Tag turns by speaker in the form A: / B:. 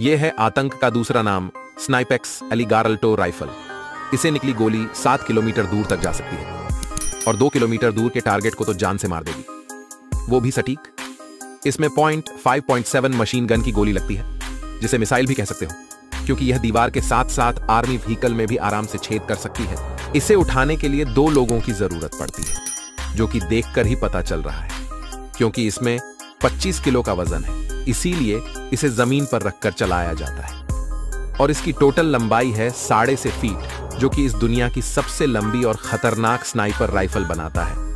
A: यह है आतंक का दूसरा नाम स्नाइपेक्स एलिगारल्टो राइफल इसे निकली गोली सात किलोमीटर दूर तक जा सकती है, और दो किलोमीटर दूर के टारगेट को तो जान से मार देगी। वो भी सटीक? इसमें point five point seven machine gun की गोली लगती है, जिसे मिसाइल भी कह सकते हो, क्योंकि यह दीवार के साथ साथ आर्मी व्हीकल में भी आराम से छेद कर सकती है। इसे उठाने के लिए दो लोगों की ज़रूरत पड़ती है, जो कि देखकर ही पता चल रहा है, क्योंकि इसमें 25 किलो का वज़न है। इसीलिए इसे ज़मीन पर रखकर चलाया जाता है। और इसकी टोटल लंबाई है साढ़े से फीट जो कि इस दुनिया की सबसे लंबी और खतरनाक स्नाइपर राइफल बनाता है।